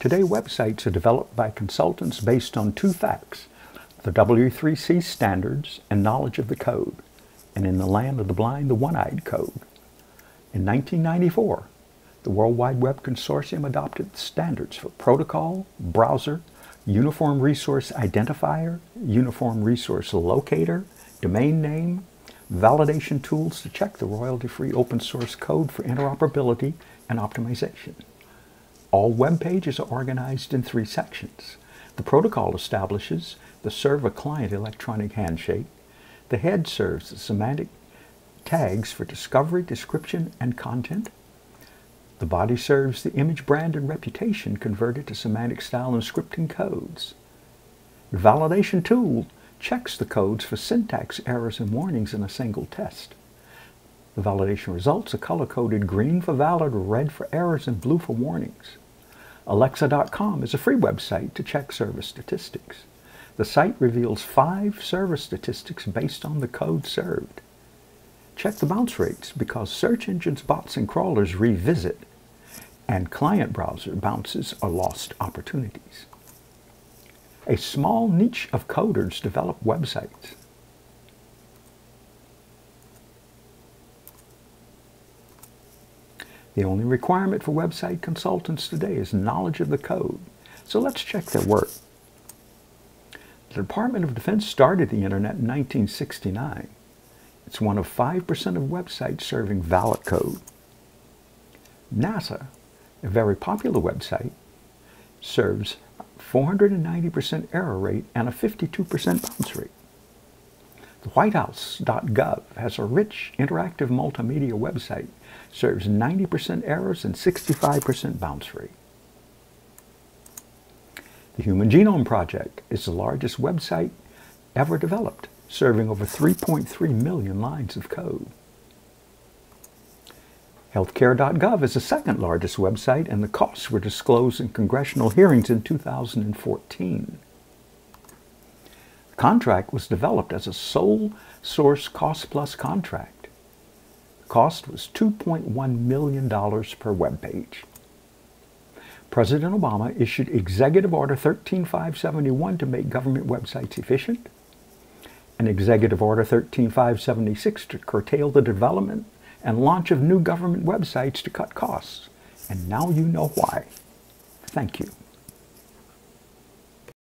Today, websites are developed by consultants based on two facts the W3C standards and knowledge of the code, and in the land of the blind, the one eyed code. In 1994, the World Wide Web Consortium adopted standards for protocol, browser, Uniform Resource Identifier, Uniform Resource Locator, domain name, validation tools to check the royalty-free open source code for interoperability and optimization. All web pages are organized in three sections. The protocol establishes the server-client electronic handshake. The head serves the semantic tags for discovery, description, and content. The body serves the image brand and reputation converted to semantic style and scripting codes. The validation tool checks the codes for syntax errors and warnings in a single test. The validation results are color-coded green for valid, red for errors, and blue for warnings. Alexa.com is a free website to check service statistics. The site reveals five service statistics based on the code served. Check the bounce rates because search engines, bots, and crawlers revisit, and client browser bounces are lost opportunities. A small niche of coders develop websites. The only requirement for website consultants today is knowledge of the code. So let's check their work. The Department of Defense started the Internet in 1969. It's one of 5% of websites serving valid code. NASA, a very popular website, serves 490% error rate and a 52% bounce rate. The WhiteHouse.gov has a rich interactive multimedia website, serves 90% errors and 65% bounce rate. The Human Genome Project is the largest website ever developed, serving over 3.3 million lines of code. Healthcare.gov is the second largest website, and the costs were disclosed in congressional hearings in 2014. Contract was developed as a sole source cost plus contract. The cost was $2.1 million per web page. President Obama issued Executive Order 13571 to make government websites efficient, and Executive Order 13576 to curtail the development and launch of new government websites to cut costs. And now you know why. Thank you.